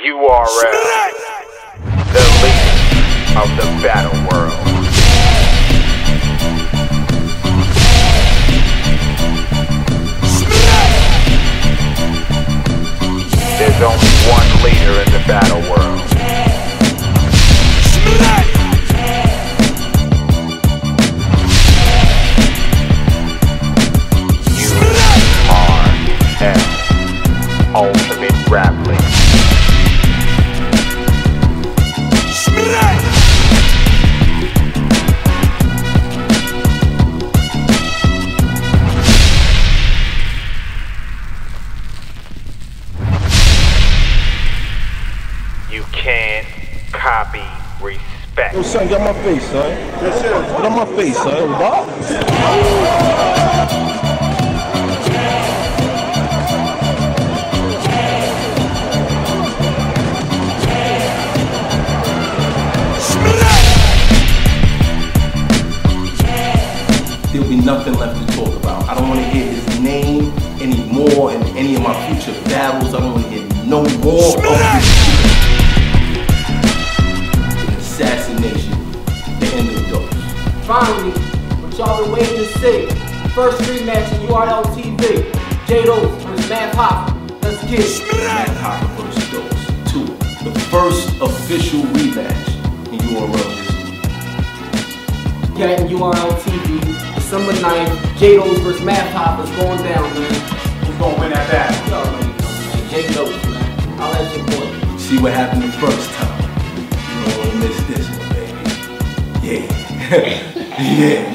URL, the leader of the battle world. There's only one leader in the battle world. Face, son. Get on my face, son. What? there'll be nothing left to talk about. I don't want to hear his name anymore in any of my future battles. I don't want to hear no more of this assassination, Finally, what y'all been waiting to see. First rematch in URL TV. J-Dos versus Math Hoffa. Let's get it. Math Hoffa versus those two. The first official rematch in URL history. Getting URL TV. December 9th. J-Dos versus Math Hoffa's going down, man. Who's gonna win that battle? You already know, man. J-Dos, man. I'll let your boy. See what happened the first time. You don't want to miss this one, baby. Yeah. yeah.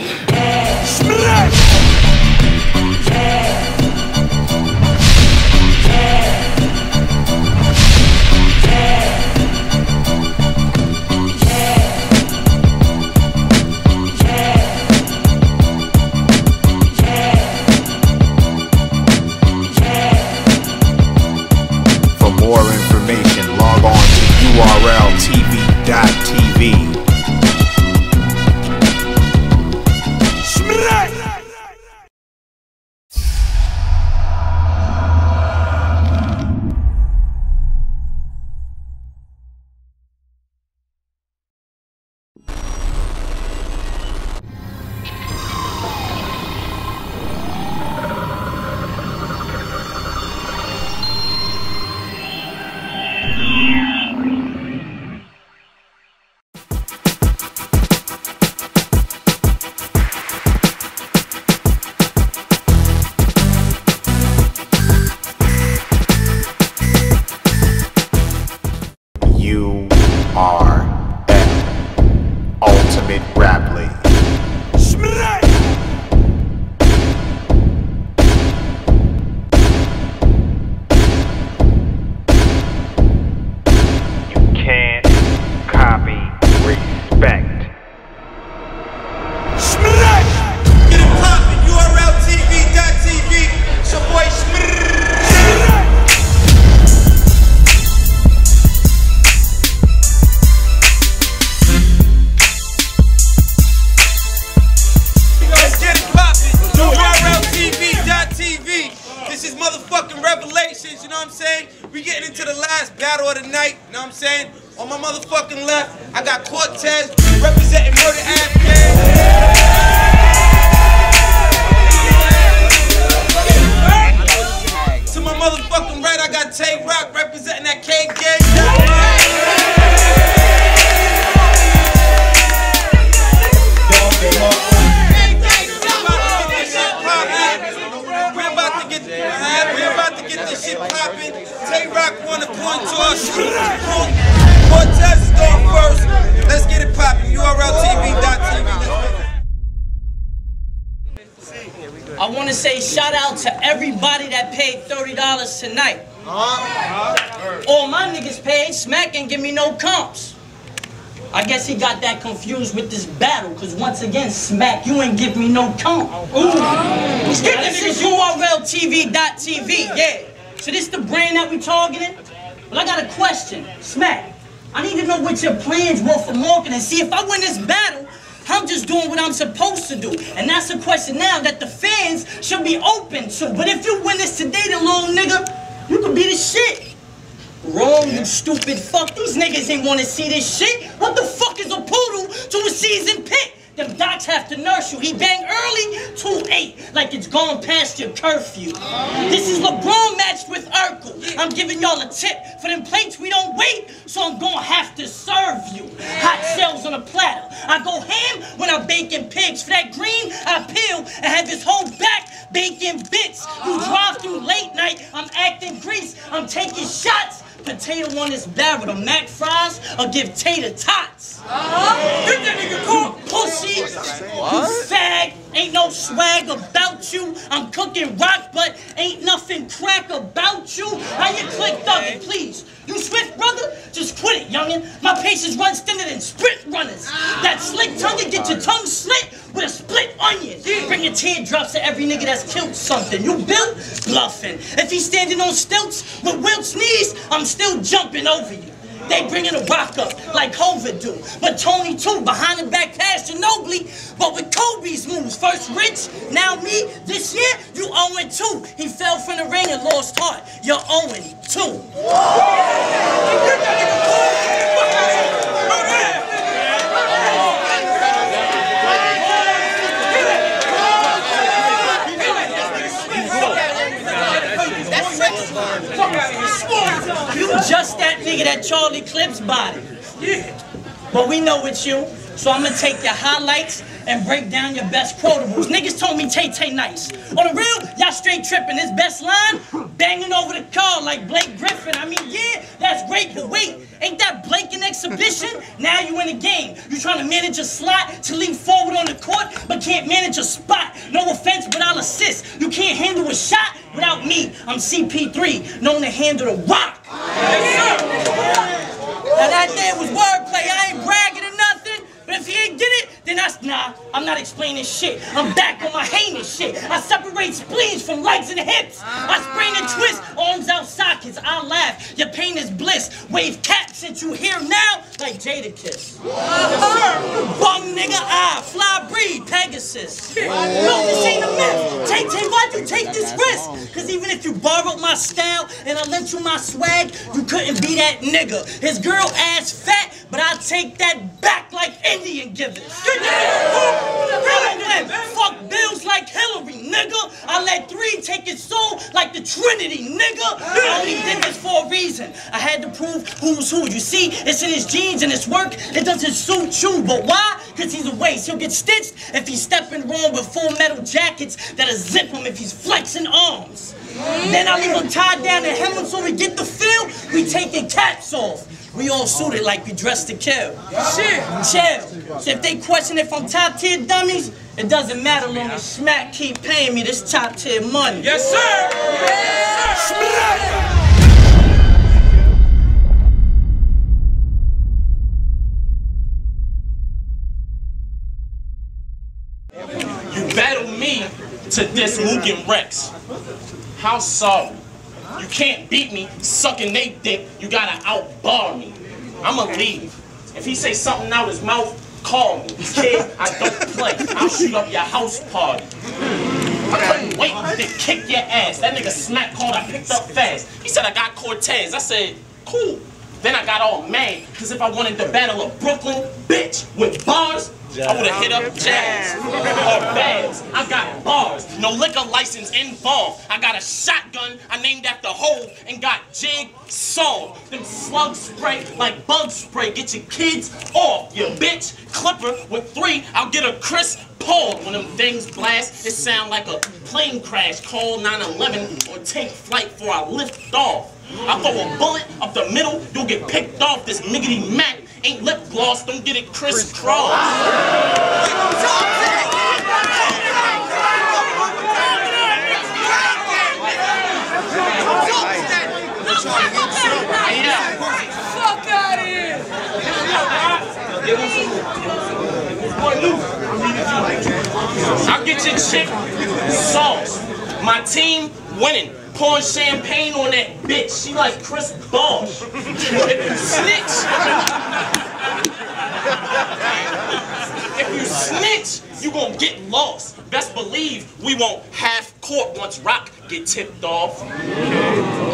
Say shout out to everybody that paid $30 tonight. All my niggas paid, Smack ain't give me no comps. I guess he got that confused with this battle, because once again, Smack, you ain't give me no comp. Ooh. This is URLTV.tv, yeah. So this the brand that we targeting? But I got a question. Smack, I need to know what your plans were for marketing. And see, if I win this battle, I'm just doing what I'm supposed to do. And that's a question now that the fans should be open to. But if you win this today, the little nigga, you could be the shit. Wrong, you stupid fuck. These niggas ain't wanna see this shit. What the fuck is a poodle to a seasoned pit? Them docs have to nurse you. He bang early, 2-8, like it's gone past your curfew. This is LeBron matched with Urkel. I'm giving y'all a tip. For them plates, we don't wait, so I'm gonna have to serve you. Hot shells on a platter. I go ham when I'm baking pigs. For that green, I peel and have his whole back baking bits. You drive through late night, I'm acting grease. I'm taking shots. Potato on his barrel, the mac fries, or give tater tots. Get that nigga cool, pussy. You fag, ain't no swag about you. I'm cooking rock, but ain't nothing crack about you. How you click thuggy, please? You swift, brother? Just quit it, youngin'. My patience runs thinner than sprint runners. That slick tongue get your tongue slit with a split onion. Bringing teardrops to every nigga that's killed something. You built bluffing. If he's standing on stilts with Wilt's knees, I'm still jumping over you. They bringing a rock up like Hova do. But Tony too, behind the back pass Ginobili. But with Kobe's moves, first Rich, now me. This year, you 0-2. He fell from the ring and lost heart. You're 0-2. You just that nigga that Charlie Clips body. Yeah. But we know it's you, so I'm gonna take your highlights and break down your best quotables. Niggas told me Tay Tay nice. On the real, y'all straight tripping. This best line, banging over the car like Blake Griffin. I mean, yeah, that's great, but wait, ain't that Blake in exhibition? Now you in the game. You trying to manage a slot to lean forward on the court, but can't manage a spot. No offense, but I'll assist. You can't handle a shot without me. I'm CP3, known to handle the rock. Yes, sir. Now that there was wordplay. I ain't bragging or nothing. But if he ain't get it, then that's nah. I'm not explaining shit. I'm back on my heinous shit. I separate spleens from legs and hips. I sprain and twist arms out sockets. I laugh. Your pain is bliss. Wave cap since you here now like Jadakiss. Bum nigga, I fly breed Pegasus. No, this ain't a myth. Tay Tay, why'd you take this risk? Cause even if you borrowed my style and I lent you my swag, you couldn't be that nigga. His girl ass fat, but I take that back like Indian givers. Really, Fuck bills like Hillary, nigga. I let three take his soul like the Trinity, nigga. I only did this for a reason. I had to prove who's who. You see, it's in his jeans and his work. It doesn't suit you, but why? Cause he's a waste. He'll get stitched if he's stepping wrong with full metal jackets that'll zip him if he's flexing arms. Then I leave him tied down to him so we get the feel. We taking caps off. We all suited like we dressed to kill. Shit. Chill. So if they question if I'm top tier dummies, it doesn't matter long as Smack keep paying me this top tier money. Yes, sir. You battle me to this Mugen Rex. How sorry. You can't beat me sucking they dick. You gotta outbar me. I'ma leave. If he say something out his mouth, call me. Kid, I don't play. I'll shoot up your house party. I couldn't wait to kick your ass. That nigga smack called I picked up fast. He said I got Cortez. I said, cool. Then I got all mad, cause if I wanted the battle of Brooklyn, bitch, with bars, I would've hit up Jazz or Babs. I got bars, no liquor license involved. I got a shotgun I named after Hove and got Jig Saw. Them slug spray like bug spray. Get your kids off, you bitch. Clipper with three, I'll get a Chris Paul. When them things blast, it sound like a plane crash. Call 911 or take flight for I lift off. I throw a bullet up the middle, you'll get picked off. This miggity Mac ain't lip gloss, don't get it crisscross. Fuck out of here! I'll get your chick sauce. My team winning. Pouring champagne on that bitch. She like Chris Bosh. If you snitch. if you snitch, you gonna get lost. Best believe we won't half court once Rock get tipped off.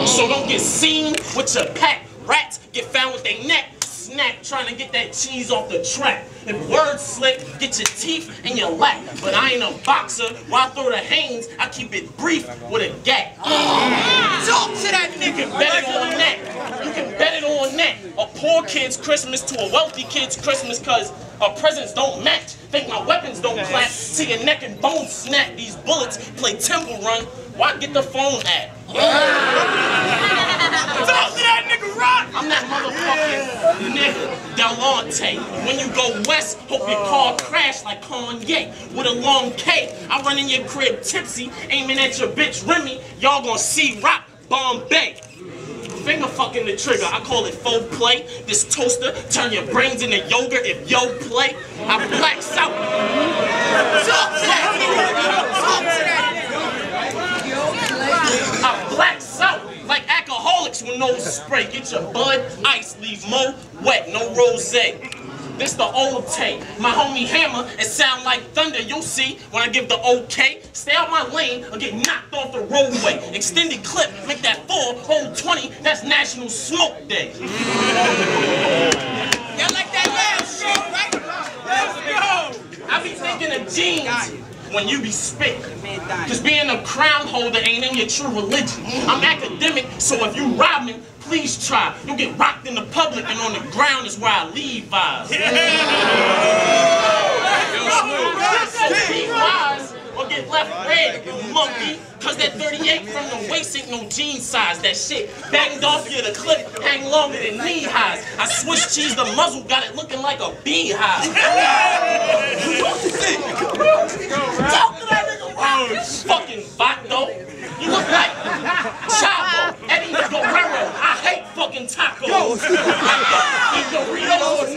So don't get seen with your pack. Rats get found with their neck snack trying to get that cheese off the track. If words slip, get your teeth in your lap. But I ain't a boxer. I throw the hands, I keep it brief with a gap. Ah! Talk to that You nigga. can bet it on that. You can bet it on that. A poor kid's Christmas to a wealthy kid's Christmas because our presents don't match. Think my weapons don't clap See your neck and bone snap. These bullets play temple run. Why get the phone at? Talk to that nigga rock. I'm that motherfucking nigga, Delonte. When you go west, hope your car crash like Kanye with a long K. I run in your crib tipsy, aiming at your bitch Remy. Y'all gonna see rock Bombay. Finger fucking the trigger, I call it faux play. This toaster turn your brains into yogurt if yo play. I blacks out. Talk to that nigga. Talk to that I blacks out like alcoholics with no spray. Get your bud ice, leave mo wet, no rose. This the old tape. My homie Hammer, it sound like thunder. You'll see when I give the okay. Stay out my lane or get knocked off the roadway. Extended clip, make that four, hold 20. That's National Smoke Day. Y'all like that last shit, right? Let's go. I be thinking of jeans when you be spitting. Cause being a crown holder ain't in your true religion. I'm academic, so if you rob me, please try. You'll get rocked in the public and on the ground is where I leave vibes. Be wise or get left red, you monkey. Cause that 38 from the waist ain't no jean size. That shit banged off you, the clip hang longer than knee highs. I Swiss cheese the muzzle, got it looking like a beehive. Talk to that nigga, Rock. Oh, Fucking vato. You look like Chavo, Eddie Guerrero. I hate fucking tacos. Eat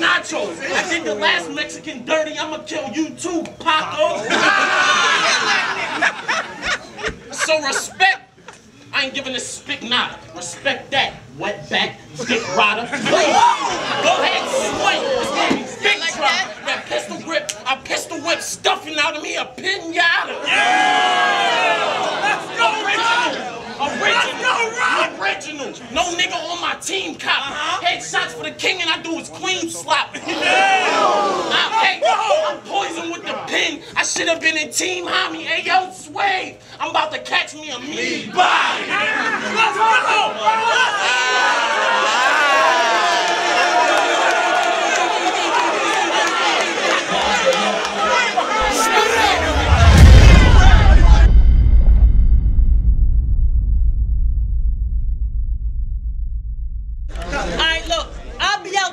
nachos. I did the last Mexican dirty. I'ma kill you too, Paco. so respect. I ain't giving a spick nada. Respect that, wetback, dick rider. Go ahead, swing. It's gonna be big like that. That pistol grip, I pistol whip stuffing out of me a pinata. Go, Original. No nigga on my team cop. Headshots for the king and I do his queen slap. I, hey, I'm poison with the pen. I should have been in team homie. Hey, yo, Sway. I'm about to catch me a meat body. Let's go.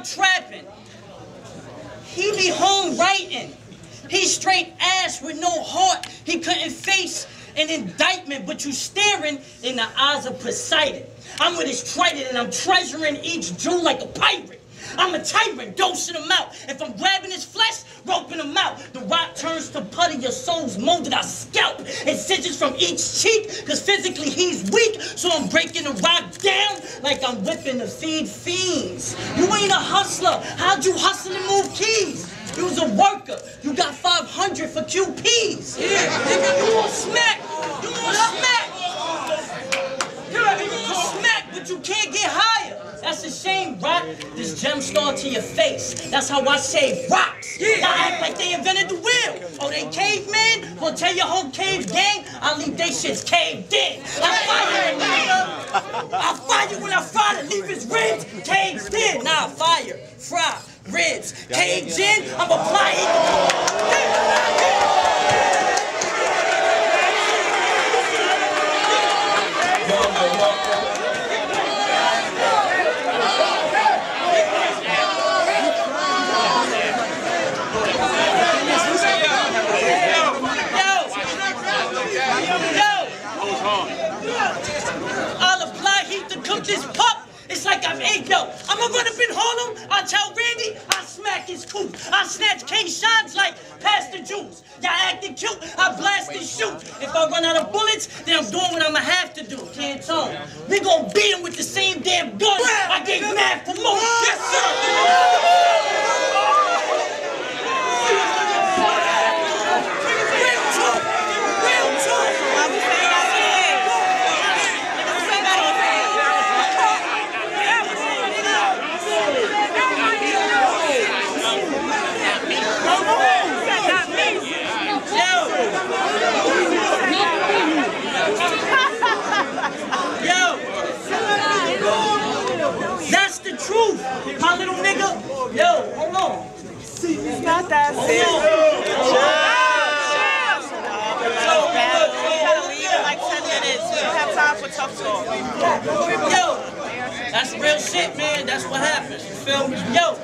Trapping. He be home writing. He straight ass with no heart. He couldn't face an indictment, but you staring in the eyes of Poseidon. I'm with his trident and I'm treasuring each Jew like a pirate. I'm a tyrant, dosing him out. If I'm grabbing his flesh, roping him out. The rock turns to putty, your soul's molded. I scalp incisions from each cheek, cause physically he's weak. So I'm breaking the rock down like I'm whipping to feed fiends. You ain't a hustler. How'd you hustle and move keys? You was a worker. You got 500 for QPs. Yeah, nigga, you gon' smack. You gon' smack. Smack, but you can't get higher. That's a shame, Rock. This gem star to your face. That's how I save rocks. Y'all act like they invented the wheel. Oh, they cavemen? Well, tell your whole cave gang, I'll leave they shits caved in. I fire it, nigga. I fire when I fire to leave his ribs caved in. Nah, fire, fry, ribs, caved in. I'm applying. I'll apply heat to cook this pup. It's like I'm eight yo. I'ma run up in Harlem. I tell Randy I smack his coop. I snatch K shines like Pastor Juice. Y'all acting cute. I blast and shoot. If I run out of bullets, then I'm doing what I'ma have to do. Can't tone. We gon' beat him with the same damn gun. I gave mad for more. Yes, sir. Real talk. Real talk. truth. My little nigga, yo, hold on. It's not that Hold serious. on. Like 10 minutes. We don't have time for tough talk. Yo, that's real shit, man. That's what happens. You feel me? Yo,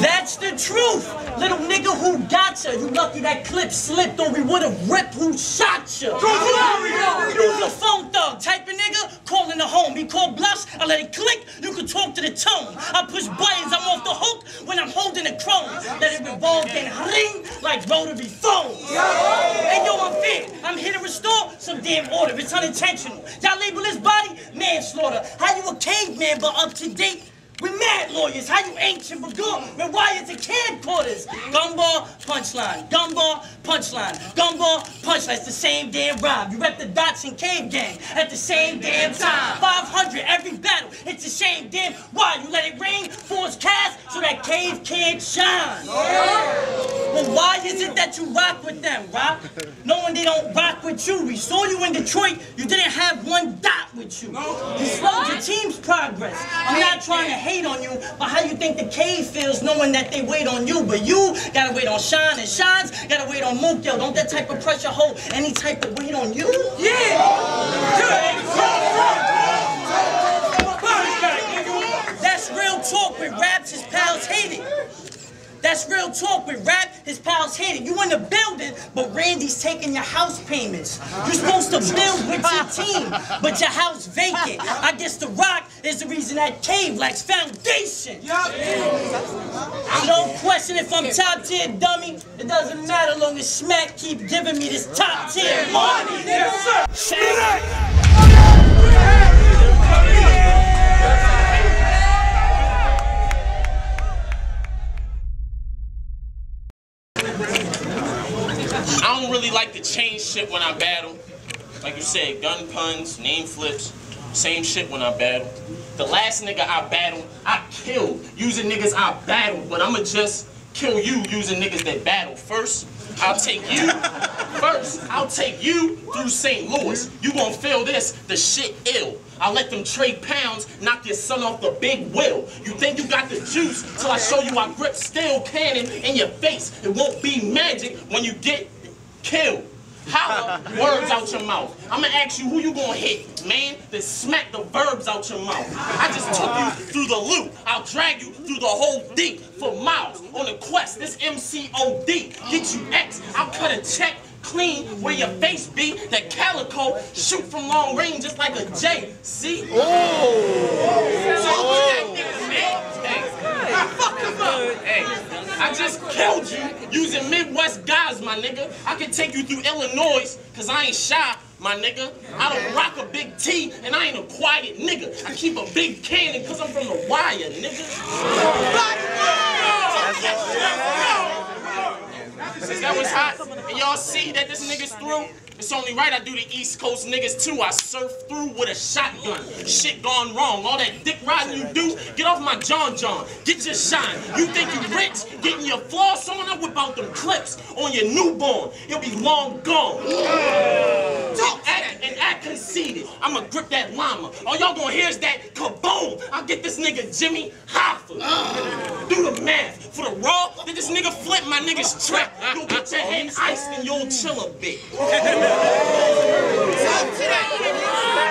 that's the truth. Little nigga who got ya. You lucky that clip slipped or we would've ripped who shot ya. You the phone thug type of nigga calling the home. He call bluffs, I let it click, you can talk to the tone. I push buttons, I'm off the hook when I'm holding the chrome. Let it revolve then ring like rotary phone. Hey yo, I'm fair. I'm here to restore some damn order. It's unintentional. Y'all label this body manslaughter. How you a caveman but up to date? With mad lawyers, how you ancient but good with wires and camcorders. Gumball, punchline, gumball, punchline, gumball, punchline. It's the same damn rhyme. You rep the dots and cave gang at the same damn time. 500 every battle. It's a shame, damn. Why you let it rain, force cast so that cave can't shine? Well, why is it that you rock with them, rock? Knowing they don't rock with you. We saw you in Detroit. You didn't have one dot with you. You slowed your team's progress. I'm not trying to hate on you, but how you think the cave feels knowing that they wait on you? But you gotta wait on Shine, and Shine's gotta wait on Mook. Yo, don't that type of pressure hold any type of weight on you? Yeah! That's real talk with raps his pals hate it. That's real talk with rap, his pals hate it. You in the building, but Randy's taking your house payments. You're supposed to build with your team, but your house vacant. I guess the rock is the reason that cave lacks foundation. So don't question if I'm top tier, dummy. It doesn't matter long as Smack keep giving me this top tier money. Yes, sir. Really like to change shit when I battle. Like you said, gun puns, name flips, same shit when I battle. The last nigga I battled, I killed using niggas I battled, but I'ma just kill you using niggas that battle. First, I'll take you. First, I'll take you through St. Louis. You gonna feel this, the shit ill. I'll let them trade pounds, knock your son off the big wheel. You think you got the juice till I show you I grip steel cannon in your face. It won't be magic when you get killed. Holla words out your mouth. I'ma ask you who you gonna hit, man. Then smack the verbs out your mouth. I just took you through the loop. I'll drag you through the whole D for miles. On the quest, this MCOD. Get you X. I'll cut a check clean where your face be. That calico shoot from long range just like a J. See? Oh. Fuck him up. Hey, I just killed you using Midwest guys, my nigga. I can take you through Illinois, cause I ain't shy, my nigga. I don't rock a big T, and I ain't a quiet nigga. I keep a big cannon, cause I'm from the wire, nigga. Since that was hot, and y'all see that this nigga's through, it's only right I do the East Coast niggas too. I surf through with a shotgun. Shit gone wrong. All that dick riding you do, get off my John John. Get your shine. You think you rich? Getting your floss on, I whip out them clips on your newborn. You'll be long gone. And act, and act conceited. I'ma grip that llama. All y'all gonna hear is that kaboom. I'll get this nigga Jimmy Hoffa. Do the math. For the raw, then this nigga flip my nigga's trap? You'll get your head iced and you'll chill a bit.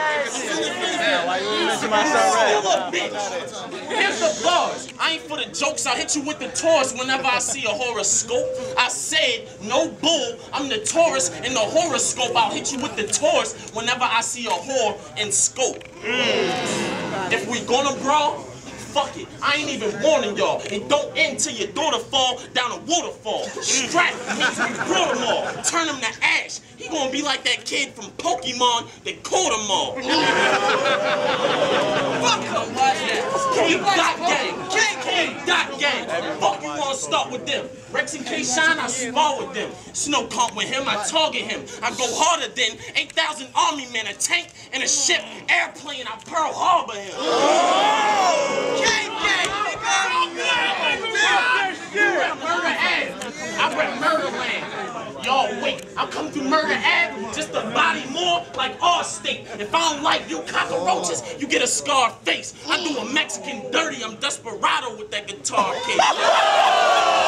Here's the bars. I ain't for the jokes. I hit you with the Taurus whenever I see a horoscope. I said no bull. I'm the Taurus in the horoscope. I'll hit you with the Taurus whenever I see a whore in scope. Mm. If we gonna brawl, fuck it. I ain't even warning y'all. And don't end till your daughter fall down a waterfall. Strap means we brought them all. Turn him to ash. He gonna be like that kid from Pokemon that caught them all. Fuck him. K dot gang. K K dot gang. Fuck you wanna start with them. Rex and K Shine, I spar with them. Snow comp with him, I target him. I go harder than 8,000 army men, a tank and a ship, airplane, I Pearl Harbor him. Gang, gang, rep Murder Ave. I rep Murder Land. Y'all wait, I'm coming through Murder Ave just to body more like our state. If I don't like you cockroaches, you get a scar face. I do a Mexican dirty, I'm desperado with that guitar case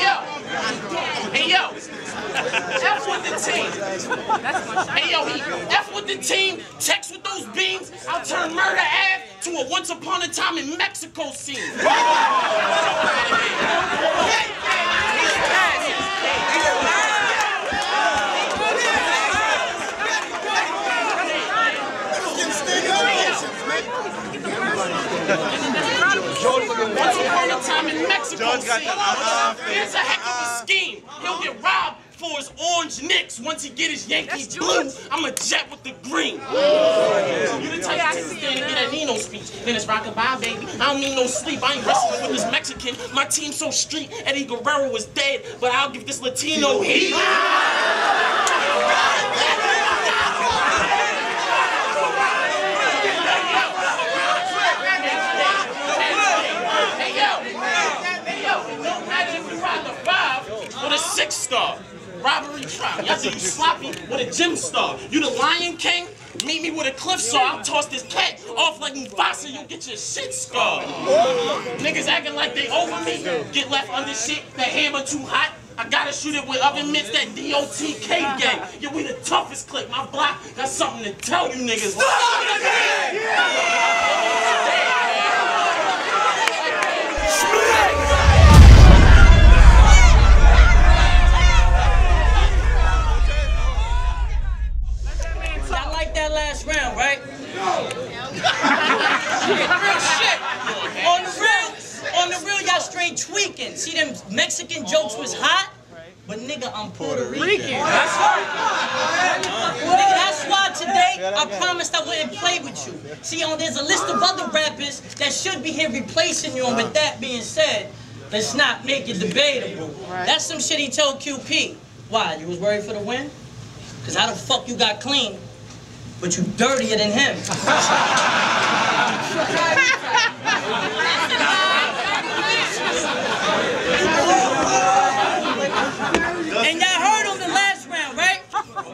yo! Hey yo! F with the team! Hey yo, he F with the team, text with those beams, I'll turn murder Ave to a once upon a time in Mexico scene. Once upon a time in Mexico scene. Here's a heck of a scheme. He'll get robbed for his orange Knicks once he get his Yankees blue. I'm a jet with the green. You the type to stand and get a Nino speech. Then it's rockabye, baby. I don't need no sleep. I ain't wrestling with this Mexican. My team so street. Eddie Guerrero is dead, but I'll give this Latino heat. Hey yo, hey yo, it matter if you rock a five or a six star. Robbery trial. Y'all think you sloppy with a gym star. You the Lion King? Meet me with a cliff saw. I'll toss this cat off like Mufasa. You'll get your shit scarred. Niggas acting like they over me. Get left under shit. The hammer too hot. I gotta shoot it with oven mitts, that DOTK gang. Yeah, we the toughest clique. My block got something to tell you niggas. Stop Y'all real shit. On the real, on the real, y'all straight tweaking. See them Mexican jokes was hot, but nigga, I'm Puerto Rican. That's right. Nigga, that's why today I promised I wouldn't play with you. See, on there's a list of other rappers that should be here replacing you. And with that being said, let's not make it debatable. That's some shit he told QP. Why? You was worried for the win? Cause how the fuck you got clean, but you dirtier than him? And y'all heard on the last round, right?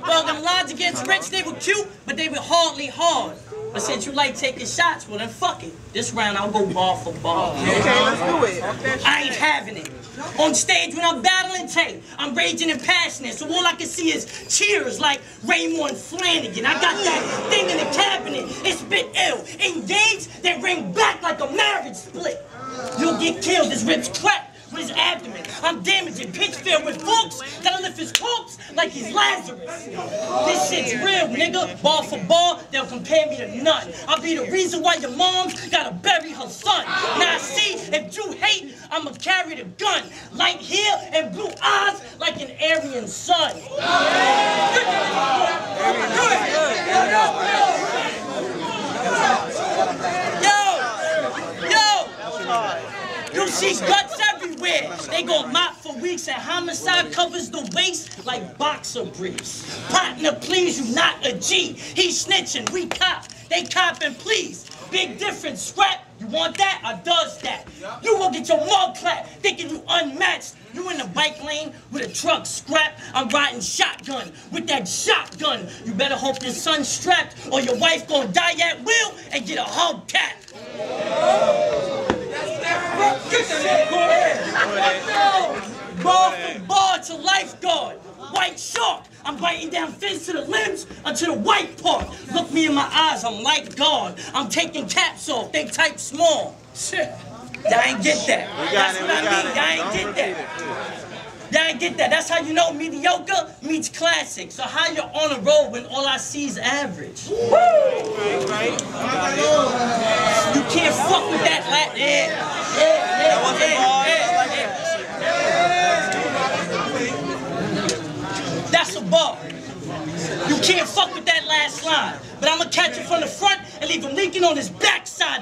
Well, them lines against Rich, they were cute, but they were hardly hard. But since you like taking shots, well then fuck it. This round I'll go ball for ball. Oh, okay, let's do it. I ain't having it. On stage when I'm battling Tay, I'm raging and passionate, so all I can see is cheers like Raymond Flanagan. I got that thing in the cabinet, it spit ill. Engage, then ring back like a marriage split. You'll get killed, this ribs crack with his abdomen. I'm damaging, pitch filled with books that'll lift his corpse like he's Lazarus. This shit's real, nigga. Ball for ball, they'll compare me to none. I'll be the reason why your mom gotta bury her son. Now see, if you hate, I'ma carry the gun. Light hair and blue eyes like an Aryan sun. Yo! Yo! You see guts everywhere. They go mop for weeks and homicide covers the waist like boxer briefs. Partner, please, you not a G. He snitching, we cop. They copping, please. Big difference, scrap. You want that? I does that. You will get your mug clapped, thinking you unmatched. You in the bike lane with a truck scrap. I'm riding shotgun with that shotgun. You better hope your son's strapped or your wife gonna die at will and get a hubcap. Ball for ball to lifeguard. White shark. I'm biting down fins to the limbs until the white part. Look me in my eyes, I'm like God. I'm taking caps off, they type small. Shit. Y'all ain't get that. That's what I mean. Y'all ain't get that. Y'all get that. That's how you know mediocre meets classic. So how you on a roll when all I see is average? Right, right. You can't fuck with that. La- yeah. Yeah, yeah, yeah, yeah. That's a bar. You can't fuck with that last line. But I'ma catch him from the front and leave him leaking on his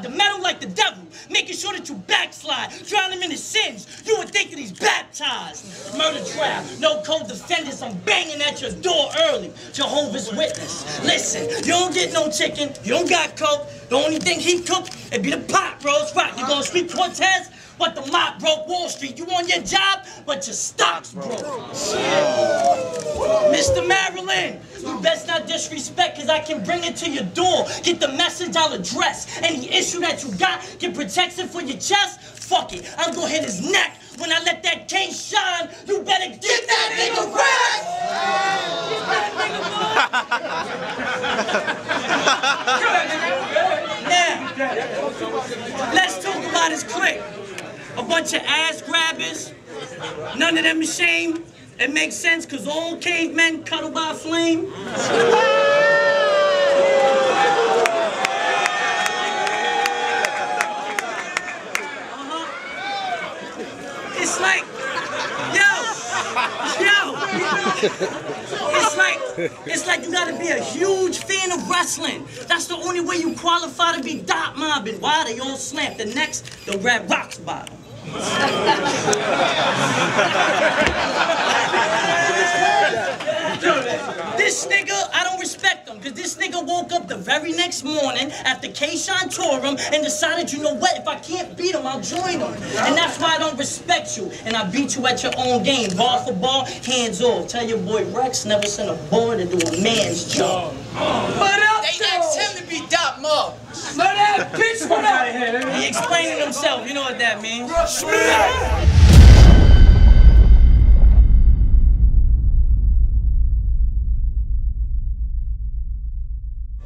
the metal like the devil, making sure that you backslide, drown him in his sins. You would think that he's baptized. Murder trial, no co-defendants, I'm banging at your door early. Jehovah's Witness. Listen, you don't get no chicken, you don't got coke. The only thing he cook, it be the pot, bro. It's right. You gonna speak Cortez? But the mob broke Wall Street. You on your job, but your stocks broke. Mr. Maryland, you best not disrespect, cause I can bring it to your door. Get the message I'll address. Any issue that you got, get protection for your chest. Fuck it, I'm gonna hit his neck. When I let that cane shine, you better get, that nigga right. now, let's talk about his clique. A bunch of ass grabbers. None of them ashamed. It makes sense because all cavemen cuddled by a flame. Uh-huh. It's like, yo, yo. It's like, it's like you gotta be a huge fan of wrestling. That's the only way you qualify to be dot mobbing. Why? They all slamp. The next, the red rocks bottom. This nigga, I don't respect him, because this nigga woke up the very next morning after K-Shine tore him and decided, you know what, if I can't beat him, I'll join him. And that's why I don't respect you. And I beat you at your own game. Ball for ball, hands off. Tell your boy Rex never sent a boy to do a man's job. What up, They asked him to be Dot Mob. But that bitch, what up? He explaining himself, you know what that means.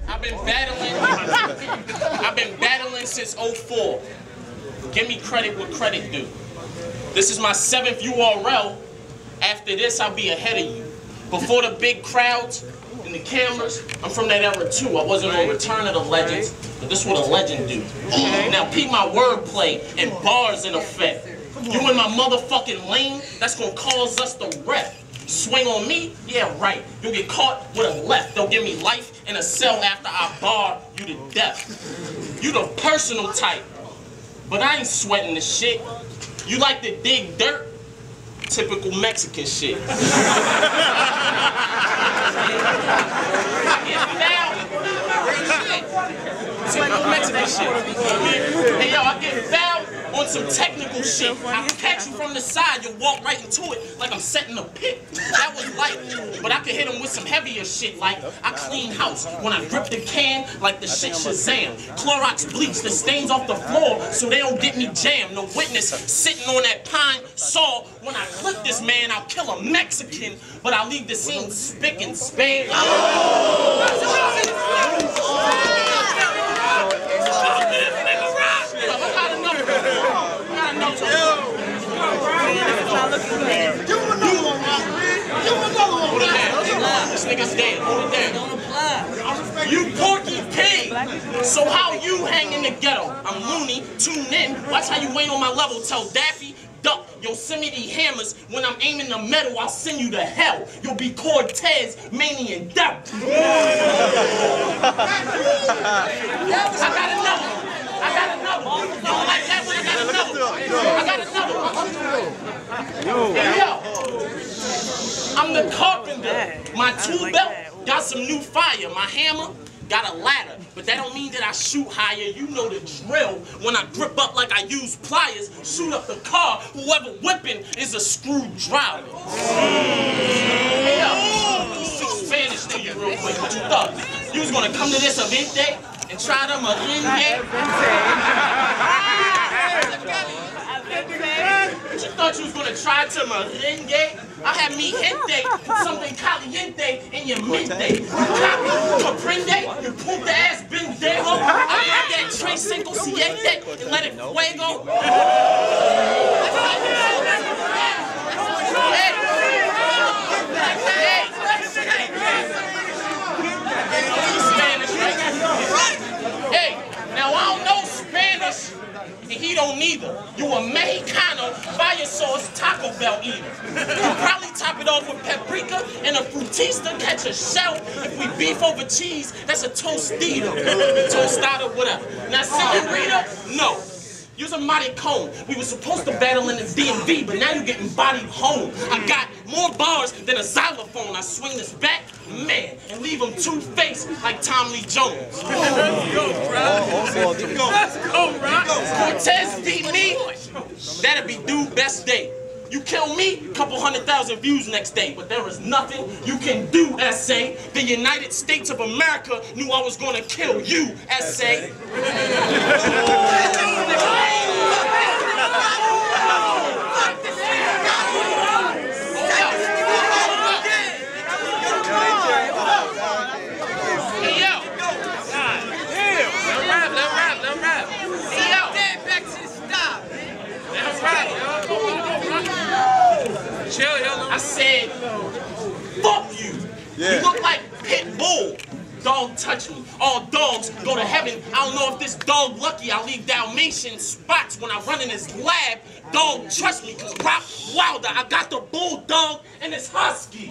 I've been battling. I've been battling since 04. Give me credit what credit due. This is my seventh URL. After this, I'll be ahead of you. Before the big crowds and the cameras, I'm from that era too. I wasn't on Return of the Legends, but this is what a legend do. Now peep my wordplay and bars in effect. You in my motherfucking lane, that's gonna cause us to wreck. Swing on me? Yeah, right. You'll get caught with a left. They'll give me life in a cell after I bar you to death. You the personal type. But I ain't sweating the shit. You like to dig dirt? Typical Mexican shit. Typical Mexican shit. Hey yo, I get fouled on some technical shit. I catch you from the side, you walk right into it like I'm setting a pit. That was light. But I could hit him with some heavier shit like I clean house when I grip the can like the shit Shazam. Clorox bleach the stains off the floor so they don't get me jammed. No witness sitting on that pine saw. When I clip this man, I'll kill a Mexican, but I'll leave the scene spick and span. This nigga's dead. Hold it down. You porky pig. So how you hang in the ghetto? I'm loony. Tune in. Watch how you ain't on my level. Tell Daffy. Duck Yosemite hammers. When I'm aiming the metal, I'll send you to hell. You'll be Cortez, Manian Death. I got another. I got another. One? I got another. Hey, yo. I'm the carpenter. My tool belt got some new fire. My hammer got a ladder. But that don't mean that I shoot higher. You know the drill. When I grip up like I use pliers, shoot up the car. Whoever whipping is a screwdriver. Hey, yo. Spanish to you real quick. What you thought? You was gonna come to this event day and try to merengue? What you try to merengue? I had mi gente, something caliente in your mente. You copy, comprende, the ass bendejo. I had that tres cinco siete and let it fuego. Hey, now I don't know Spanish. He don't either. You a Mexicano, fire sauce, Taco Bell eater. You probably top it off with paprika and a frutista, catch a shell. If we beef over cheese, that's a tostito. Tostada, whatever. Now, senorita, no. You're a mighty cone. We were supposed to battle in the DMV, but now you're getting bodied home. I got more bars than a xylophone. I swing this back, man, and leave him two-faced like Tommy Lee Jones. Let's go, bro. Oh, oh, oh, Let's go, bro. Cortez beat me. That'd be dude best day. You kill me, couple hundred thousand views next day, but there is nothing you can do, SA. The United States of America knew I was gonna kill you, SA. Hey, yo. Let rap, let rap, let rap. Hey, yo. Let rap, yo. Chill, yo. I said, fuck you. You look like Pitbull. Dog touch me. All dogs go to heaven. I don't know if this dog lucky. I leave Dalmatian spots when I run in his lab. Dog trust me, cause Rock Wilder, I got the bulldog and it's husky.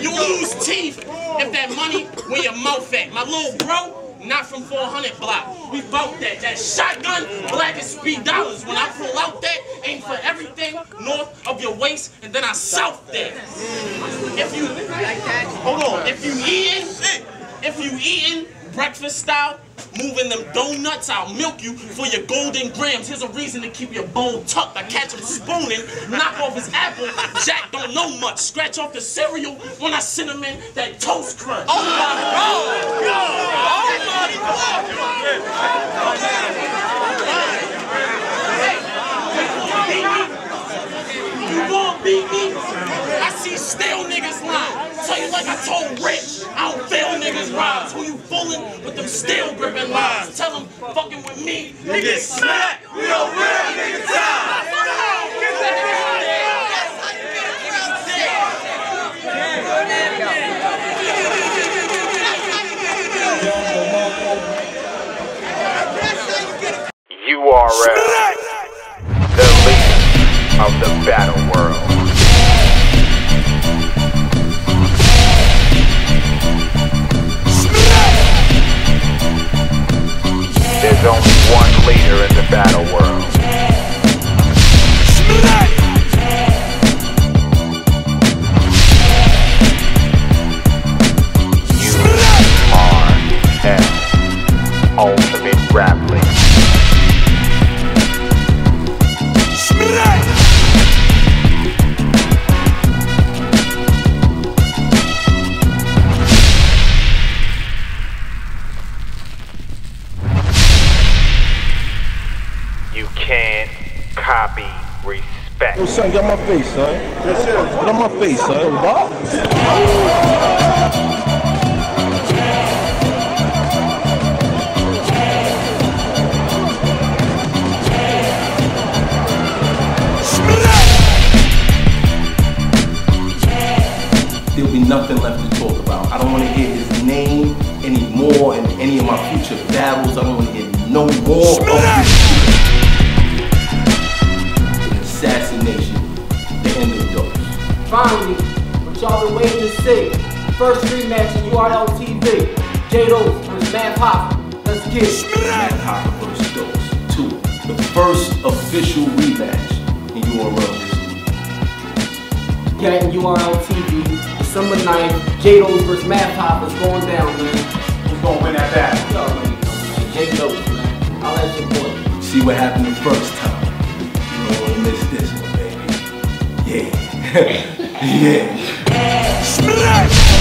You lose teeth if that money where your mouth at. My little bro, not from 400 block. We bout that. That shotgun, black as speed dollars. When I pull out that, aim for everything north of your waist, and then I south that. If you hold on, if you eating, if you eating breakfast style, moving them donuts, I'll milk you for your golden grams. Here's a reason to keep your bowl tucked. I catch him spooning, knock off his apple. Jack don't know much. Scratch off the cereal when I cinnamon that toast crunch. Oh my God! Oh You gon' beat me? I see still niggas lie. Tell you like I told Rich, I don't fail niggas rhymes. Who you fooling with them still gripping lines? Tell them fucking with me, niggas smack. We don't real niggas time. You are at the leader of the battle world. Only one leader in the battle world. Yo, son, Finally, what y'all been waiting to see. First rematch in URL TV. J Dose versus Math Hoffa. Let's get it. Math Hoffa versus Dose 2. The first official rematch in URL history. Getting URL TV. December 9th. J Dose versus Math Hoffa is going down, man. Who's gonna win that battle? Already know, man. J Dose, man. I'll let you boy. See what happened the first time. You don't want to miss this one, baby. Yeah. Yeah. Smash!